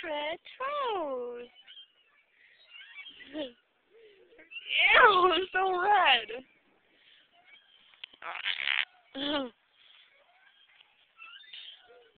tread toes. Ew, it's so red.